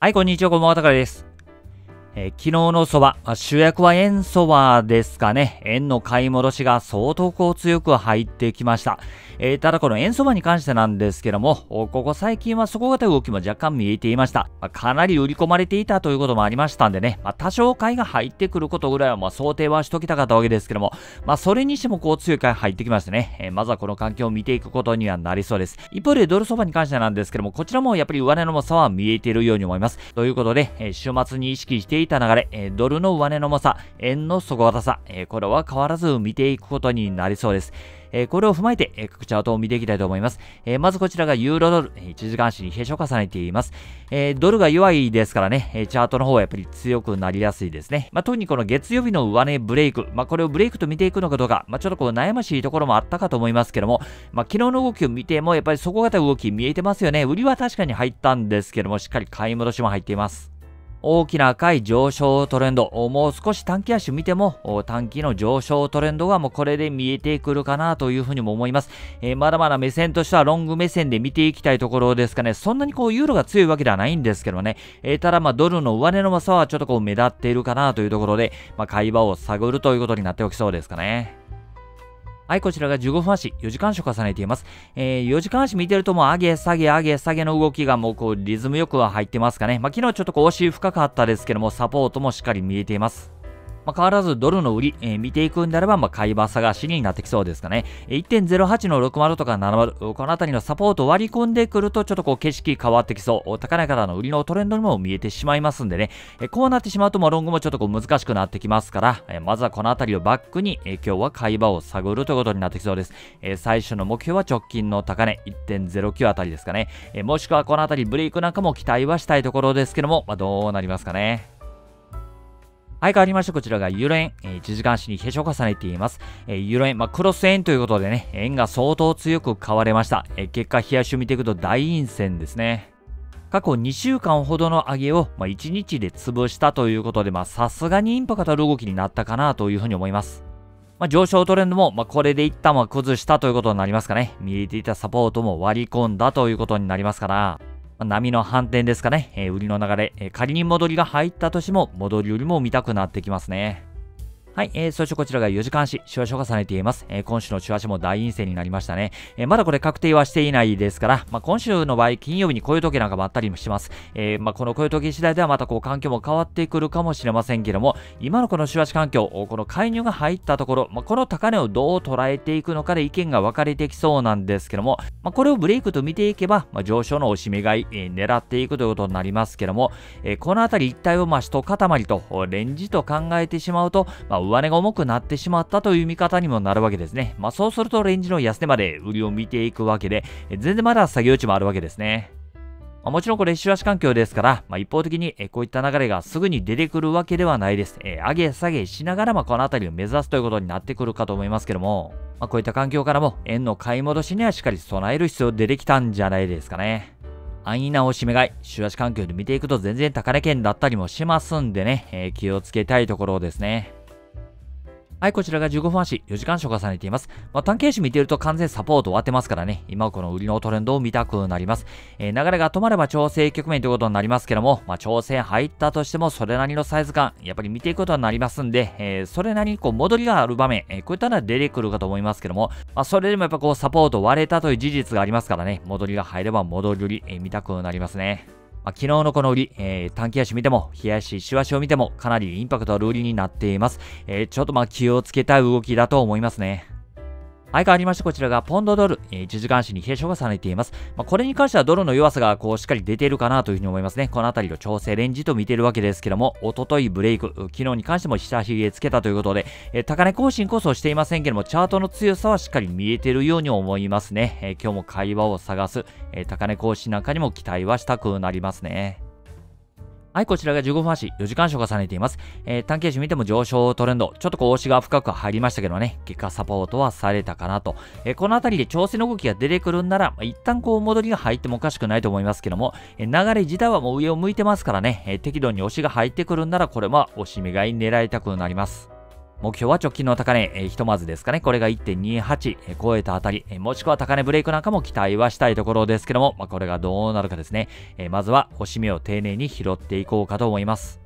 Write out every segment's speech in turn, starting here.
はい、こんにちは、こんばんは、たかです。えー、昨日のそば、主役は円そばですかね。円の買い戻しが相当こう強く入ってきました。えー、ただこの円相場に関してなんですけども、ここ最近は底堅い動きも若干見えていました。まあ、かなり売り込まれていたということもありましたんでね、まあ、多少買いが入ってくることぐらいはま想定はしときたかったわけですけども、まあ、それにしてもこう強い買い入ってきましてね、えー、まずはこの環境を見ていくことにはなりそうです。一方でドル相場に関してなんですけども、こちらもやっぱり上値の差は見えているように思います。ということで、え週末に意識していた流れ、えドルの上値の重さ、円の底堅さ、えこれは変わらず見ていくことになりそうです。えこれを踏まえて、え各チャートを見ていきたいと思います。えまずこちらがユーロドル、1時間足に平所を重ねています。えドルが弱いですからね、チャートの方はやっぱり強くなりやすいですね。まあ、特にこの月曜日の上値ブレイク、まあ、これをブレイクと見ていくのかどうか、まあ、ちょっとこう悩ましいところもあったかと思いますけども、まあ、昨日の動きを見てもやっぱり底堅い動き見えてますよね。売りは確かに入ったんですけども、しっかり買い戻しも入っています。大きな赤い上昇トレンド、もう少し短期足見ても、短期の上昇トレンドがもうこれで見えてくるかなというふうにも思います。えー、まだまだ目線としてはロング目線で見ていきたいところですかね。そんなにこうユーロが強いわけではないんですけどね。えー、ただまあドルの上値の差はちょっとこう目立っているかなというところで、まあ、会話を探るということになっておきそうですかね。はい、こちらが15分足、4時間足重ねています。えー、4時間足見てるともう上げ下げ上げ下げの動きがもうこうリズムよくは入ってますかね。まあ、昨日ちょっとこう押し深かったですけども、サポートもしっかり見えています。まあ、変わらずドルの売り、えー、見ていくんであれば、まあ、買い場探しになってきそうですかね。1.08の60とか70、このあたりのサポート割り込んでくると、ちょっとこう景色変わってきそう。高値からの売りのトレンドにも見えてしまいますんでね。えー、こうなってしまうと、もうロングもちょっとこう難しくなってきますから、えー、まずはこのあたりをバックに、え今日は買い場を探るということになってきそうです。え最初の目標は直近の高値、1.09あたりですかね。えもしくはこのあたりブレイクなんかも期待はしたいところですけども、まあ、どうなりますかね。はい、変わりまして、こちらがユーロ円、えー、1時間足にへしを重ねています。えー、ユーロ円、まあ、クロス円ということでね、円が相当強く買われました。えー、結果、冷やしを見ていくと大陰線ですね。過去2週間ほどの上げを、まあ、1日で潰したということで、まさすがにインパクトある動きになったかなというふうに思います。まあ、上昇トレンドも、まあ、これで一旦は崩したということになりますかね。見えていたサポートも割り込んだということになりますから、波の反転ですかね、え、売りの流れ、え、仮に戻りが入ったとしても、戻り売りも見たくなってきますね。はい、えー、そしてこちらが4時間足、週足を重ねています。えー、今週の週足も大陰線になりましたね。えー、まだこれ確定はしていないですから、まあ、今週の場合、金曜日に雇用時計なんかもあったりもします。えー、まあ、この雇用時計次第ではまたこう環境も変わってくるかもしれませんけども、今のこの週足環境、この介入が入ったところ、まあ、この高値をどう捉えていくのかで意見が分かれてきそうなんですけども、まあ、これをブレイクと見ていけば、まあ、上昇の押し目買い、えー、狙っていくということになりますけども、えー、このあたり一体をまあ一塊とレンジと考えてしまうと、まあ、上値が重くなってしまったという見方にもなるわけですね。まあそうするとレンジの安値まで売りを見ていくわけで、全然まだ作業値もあるわけですね。ま、もちろんこれ、週足環境ですから、まあ、一方的にこういった流れがすぐに出てくるわけではないです。えー、上げ下げしながら、ま、この辺りを目指すということになってくるかと思いますけども、まあ、こういった環境からも円の買い戻しにはしっかり備える必要出てきたんじゃないですかね。安易な押し目買い、週足環境で見ていくと全然高値圏だったりもしますんでね、えー、気をつけたいところですね。はい、こちらが15分足、4時間足を重ねています。まあ、短期足見てると完全サポート終わってますからね、今この売りのトレンドを見たくなります。えー、流れが止まれば調整局面ということになりますけども、まあ、調整入ったとしてもそれなりのサイズ感、やっぱり見ていくことになりますんで、えー、それなりにこう戻りがある場面、えー、こういったのは出てくるかと思いますけども、まあ、それでもやっぱこうサポート割れたという事実がありますからね、戻りが入れば戻り売り、え見たくなりますね。まあ、昨日のこの売り、えー、短期足見ても、冷やし、しわしを見ても、かなりインパクトある売りになっています。えー、ちょっとまあ気をつけたい動きだと思いますね。相変わりましてこちらがポンドドル、えー、1時間足に平所がされています。まあ、これに関してはドルの弱さがこうしっかり出ているかなというふうに思いますね。このあたりの調整レンジと見ているわけですけども、おとといブレイク、昨日に関しても下髭つけたということで、えー、高値更新こそしていませんけども、チャートの強さはしっかり見えているように思いますね。えー、今日も会話を探す、え高値更新なんかにも期待はしたくなりますね。はい、こちらが15分足、4時間足を重ねています。えー、短期足見ても上昇トレンド、ちょっとこう押しが深く入りましたけどね、結果サポートはされたかなと。えー、このあたりで調整の動きが出てくるんなら、ま、一旦こう戻りが入ってもおかしくないと思いますけども、えー、流れ自体はもう上を向いてますからね、え適度に押しが入ってくるんなら、これは押し目買い狙いたくなります。目標は直近の高値、えー、ひとまずですかね、これが1.28、えー、超えたあたり、えー、もしくは高値ブレイクなんかも期待はしたいところですけども、まあ、これがどうなるかですね、えー、まずは押し目を丁寧に拾っていこうかと思います。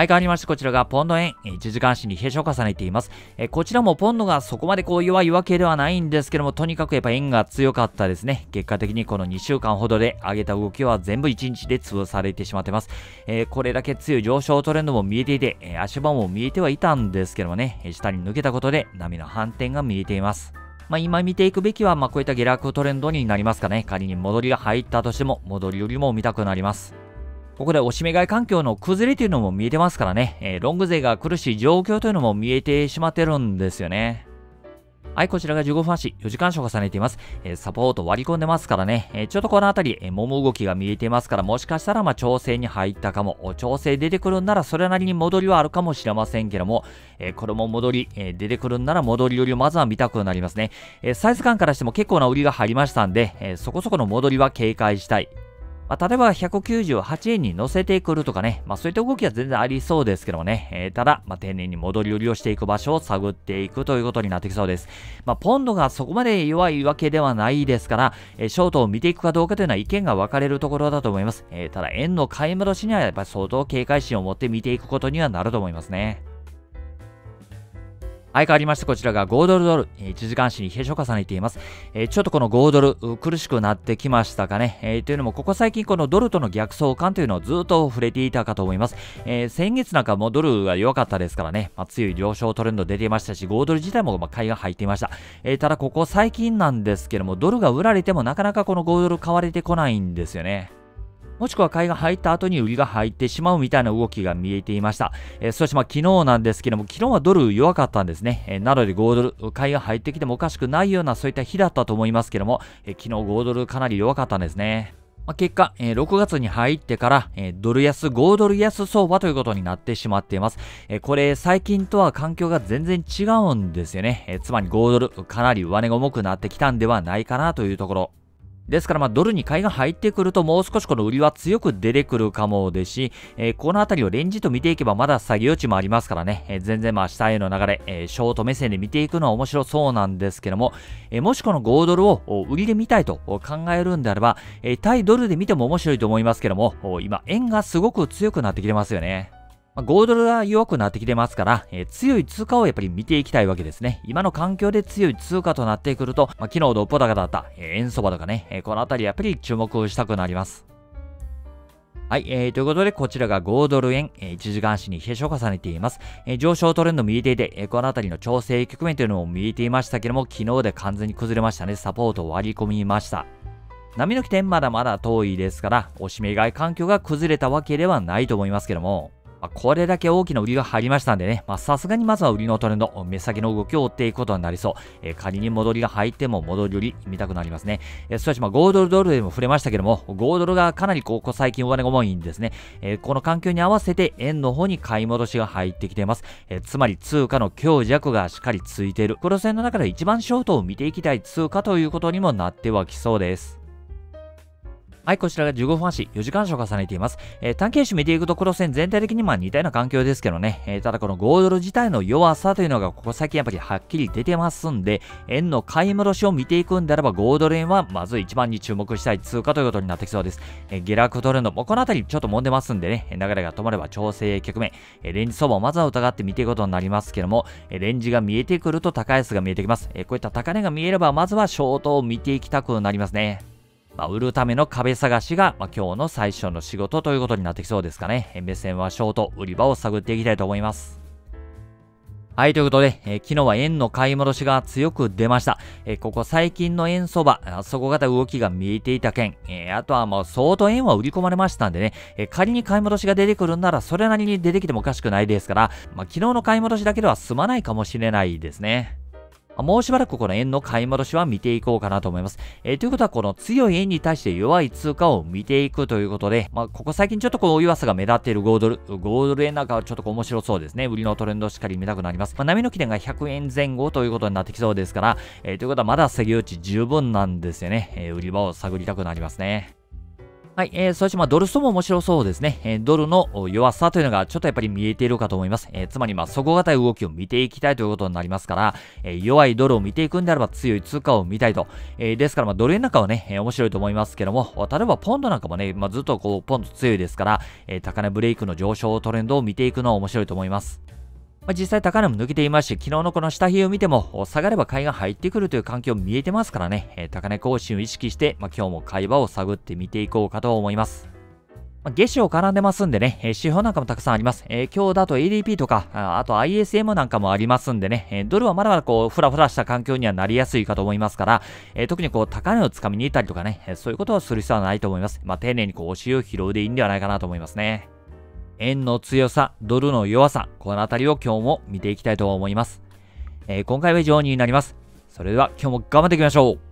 相変わりましてこちらがポンド円、1時間足に平所を重ねています。えこちらもポンドがそこまでこう弱いわけではないんですけども、とにかくやっぱ円が強かったですね。結果的にこの2週間ほどで上げた動きは全部1日で潰されてしまってます。えー、これだけ強い上昇トレンドも見えていて、え足場も見えてはいたんですけどもね、下に抜けたことで波の反転が見えています。まあ、今見ていくべきは、まあ、こういった下落トレンドになりますかね。仮に戻りが入ったとしても、戻りよりも見たくなります。ここでおしめ買い環境の崩れというのも見えてますからね、えー、ロング勢が苦しい状況というのも見えてしまってるんですよね。はい、こちらが15分足、4時間足を重ねています。えー、サポート割り込んでますからね、えー、ちょっとこの辺り、えー、も動きが見えてますから、もしかしたら、まあ、調整に入ったかも、調整出てくるんなら、それなりに戻りはあるかもしれませんけども、えこれも戻り、え出てくるんなら戻りよりをまずは見たくなりますね。えサイズ感からしても結構な売りが入りましたんで、えそこそこの戻りは警戒したい。まあ、例えば198円に乗せてくるとかね、まあ、そういった動きは全然ありそうですけどもね、えー、ただ、まあ、丁寧に戻り売りをしていく場所を探っていくということになってきそうです。まあ、ポンドがそこまで弱いわけではないですから、えー、ショートを見ていくかどうかというのは意見が分かれるところだと思います。えー、ただ、円の買い戻しにはやっぱり相当警戒心を持って見ていくことにはなると思いますね。相変わりましてこちらが5ドルドル、1時間足に平所重ねています。えー、ちょっとこの5ドル苦しくなってきましたかね。えー、というのもここ最近このドルとの逆相関というのをずっと触れていたかと思います。えー、先月なんかもドルが弱かったですからね、まあ、強い上昇トレンド出ていましたし、5ドル自体もま買いが入っていました。えただここ最近なんですけども、ドルが売られてもなかなかこの5ドル買われてこないんですよね。もしくは買いが入った後に売りが入ってしまうみたいな動きが見えていました。えー、そしてまあ昨日なんですけども、昨日はドル弱かったんですね。え、なので5ドル、買いが入ってきてもおかしくないようなそういった日だったと思いますけども、え、昨日5ドルかなり弱かったんですね。ま、結果、え、6月に入ってから、え、ドル安、5ドル安相場ということになってしまっています。え、これ、最近とは環境が全然違うんですよね。えつまり5ドル、かなり上値が重くなってきたんではないかなというところ。ですから、ま、ドルに買いが入ってくると、もう少しこの売りは強く出てくるかもですし、えー、このあたりをレンジと見ていけば、まだ下げ余地もありますからね、えー、全然まあ、下への流れ、えー、ショート目線で見ていくのは面白そうなんですけども、えもしこの5ドルを売りで見たいと考えるんであれば、え対ドルで見ても面白いと思いますけども、今、円がすごく強くなってきてますよね。まあ、5ドルが弱くなってきてますから、えー、強い通貨をやっぱり見ていきたいわけですね。今の環境で強い通貨となってくると、まあ、昨日どっぽ高だった、えー、円相場とかね、えー、このあたりやっぱり注目したくなります。はい、えー、ということで、こちらが5ドル円、えー、1時間足に冷えを重ねています。えー、上昇トレンド見えていて、えー、このあたりの調整局面というのも見えていましたけども、昨日で完全に崩れましたね。サポートを割り込みました。波の起点まだまだ遠いですから、おしめ買い環境が崩れたわけではないと思いますけども、まあ、これだけ大きな売りが入りましたんでね、さすがにまずは売りのトレンド、目先の動きを追っていくことになりそう。えー、仮に戻りが入っても戻り売り見たくなりますね。えー、そしてまあ5ドルドルでも触れましたけども、5ドルがかなりここ最近上値が重いんですね。えー、この環境に合わせて円の方に買い戻しが入ってきています。え、つまり通貨の強弱がしっかりついている。黒線の中で一番ショートを見ていきたい通貨ということにもなってはきそうです。はい、こちらが15分足、4時間足を重ねています。えー、短期足見ていくと黒線全体的にまあ似たような環境ですけどね、えー、ただこの5ドル自体の弱さというのがここ最近やっぱりはっきり出てますんで、円の買い戻しを見ていくんであれば5ドル円はまず一番に注目したい通貨ということになってきそうです。えー、下落トレンド、もうこの辺りちょっと揉んでますんでね、流れが止まれば調整局面、えー、レンジ相場をまずは疑って見ていくことになりますけども、えー、レンジが見えてくると高安が見えてきます。えー、こういった高値が見えればまずはショートを見ていきたくなりますね。まあ、売るための壁探しが、まあ、今日の最初の仕事ということになってきそうですかね。目線はショート、売り場を探っていきたいと思います。はい、ということで、えー、昨日は円の買い戻しが強く出ました。えー、ここ最近の円相場、底堅動きが見えていた件、えー、あとはもう相当円は売り込まれましたんでね、え仮に買い戻しが出てくるならそれなりに出てきてもおかしくないですから、まあ、昨日の買い戻しだけでは済まないかもしれないですね。もうしばらくこの円の買い戻しは見ていこうかなと思います。えー、ということは、この強い円に対して弱い通貨を見ていくということで、まあ、ここ最近ちょっとこう弱さが目立っている5ドル、5ドル円なんかはちょっと面白そうですね。売りのトレンドしっかり見たくなります。まあ、波の起点が100円前後ということになってきそうですから、えー、ということはまだ下げ打ち十分なんですよね。えー、売り場を探りたくなりますね。はい、えー、そしてまあドルストも面白そうですね。えー、ドルの弱さというのがちょっとやっぱり見えているかと思います。えー、つまりまあ底堅い動きを見ていきたいということになりますから、えー、弱いドルを見ていくんであれば強い通貨を見たいと。えー、ですからまあドル円なんかはね、えー、面白いと思いますけども、例えばポンドなんかもね、まあ、ずっとこうポンド強いですから、えー、高値ブレイクの上昇トレンドを見ていくのは面白いと思います。まあ、実際高値も抜けていますし、昨日のこの下髭を見ても、下がれば買いが入ってくるという環境見えてますからね、えー、高値更新を意識して、まあ、今日も買い場を探ってみていこうかと思います。まあ、月賞絡んでますんでね、えー、指標なんかもたくさんあります。えー、今日だと ADP とか、あと ISM なんかもありますんでね、えー、ドルはまだまだこう、ふらふらした環境にはなりやすいかと思いますから、えー、特にこう、高値をつかみに行ったりとかね、えー、そういうことをする必要はないと思います。まあ、丁寧にこう、お尻を拾うでいいんではないかなと思いますね。円の強さ、ドルの弱さ、このあたりを今日も見ていきたいと思います。えー、今回は以上になります。それでは今日も頑張っていきましょう